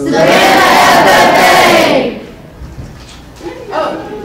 Savannah FFA! Oh.